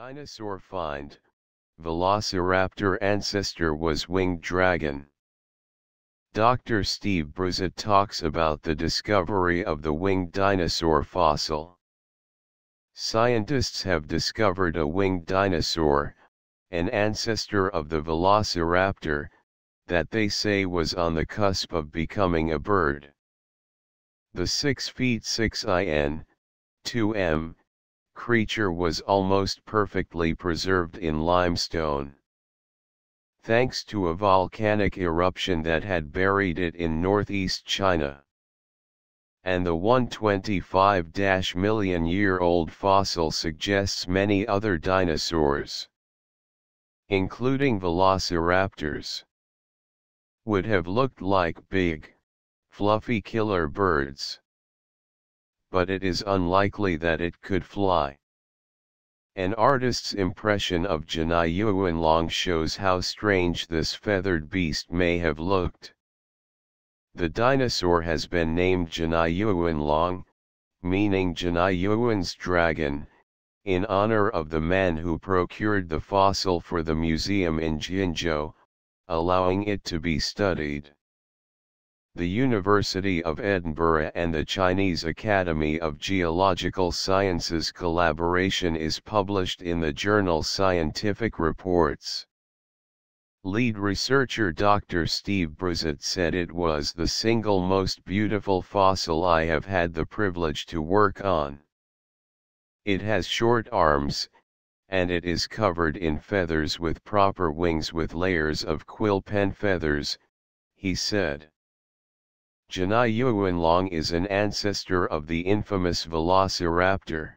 Dinosaur find, Velociraptor ancestor was winged dragon. Dr. Steve Brusatte talks about the discovery of the winged dinosaur fossil. Scientists have discovered a winged dinosaur, an ancestor of the velociraptor, that they say was on the cusp of becoming a bird. The 6 feet 6 in, 2m, creature was almost perfectly preserved in limestone. Thanks to a volcanic eruption that had buried it in northeast China. And the 125 million year old fossil suggests many other dinosaurs, including velociraptors, would have looked like big, fluffy killer birds. But it is unlikely that it could fly. An artist's impression of Long shows how strange this feathered beast may have looked. The dinosaur has been named Long, meaning Zhenyuan's dragon, in honor of the man who procured the fossil for the museum in Jinzhou, allowing it to be studied. The University of Edinburgh and the Chinese Academy of Geological Sciences collaboration is published in the journal Scientific Reports. Lead researcher Dr. Steve Brusatte said it was the single most beautiful fossil I have had the privilege to work on. It has short arms, and it is covered in feathers with proper wings with layers of quill pen feathers, he said. Zhenyuanlong is an ancestor of the infamous Velociraptor.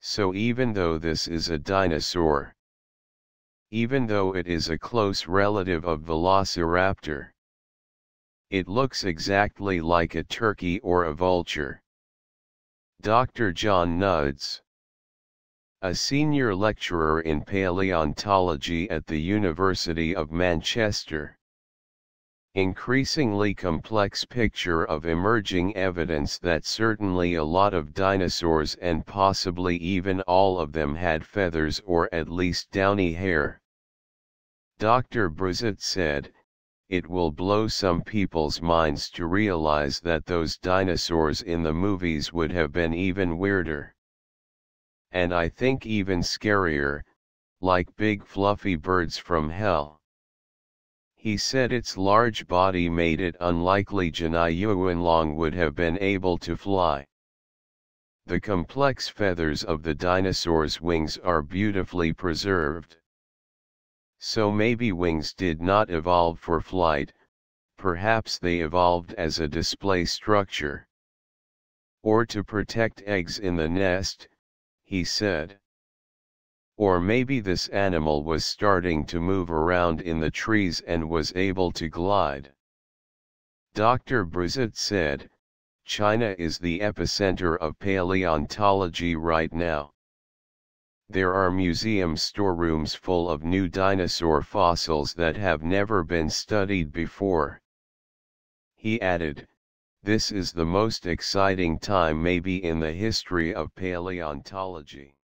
So even though this is a dinosaur, even though it is a close relative of Velociraptor, it looks exactly like a turkey or a vulture. Dr. John Nudds a senior lecturer in paleontology at the University of Manchester increasingly complex picture of emerging evidence that certainly a lot of dinosaurs and possibly even all of them had feathers or at least downy hair. Dr. Brusatte said, it will blow some people's minds to realize that those dinosaurs in the movies would have been even weirder. And I think even scarier, like big fluffy birds from hell. He said its large body made it unlikely Zhenyuanlong would have been able to fly. The complex feathers of the dinosaur's wings are beautifully preserved. So maybe wings did not evolve for flight, perhaps they evolved as a display structure. Or to protect eggs in the nest, he said. Or maybe this animal was starting to move around in the trees and was able to glide. Dr. Brusatte said, China is the epicenter of paleontology right now. There are museum storerooms full of new dinosaur fossils that have never been studied before. He added, this is the most exciting time maybe in the history of paleontology.